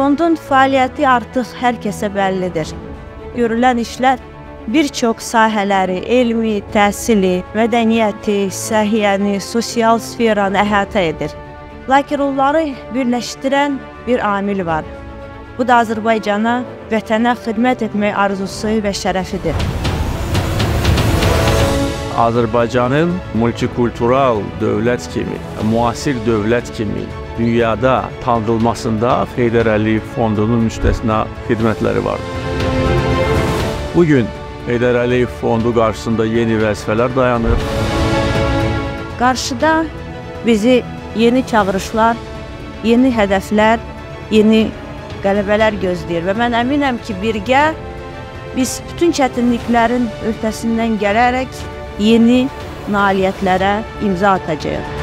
Fondun fəaliyyəti artıq hər kəsə bəllidir. Görülən işlər bir çox sahələri, elmi, təhsili, mədəniyyəti, səhiyyəni, sosial sferanı əhatə edir. Lakin onları birləşdirən bir amil var. Bu da Azərbaycana, vətənə xidmət etmək arzusu və şərəfidir. Azərbaycanın multikultural dövlət kimi, müasir dövlət kimi dünyada tanınmasında Heydər Əliyev Fondunun müstəsna xidmətləri vardır. Bu gün Heydər Əliyev Fondu qarşısında yeni vəzifələr dayanır. Qarşıda bizi yeni çağırışlar, yeni hədəflər, yeni qələbələr gözləyir və mən əminəm ki, birgə biz bütün çətinliklərin öhdəsindən gələrək yeni nailiyyətlərə imza atacağıq.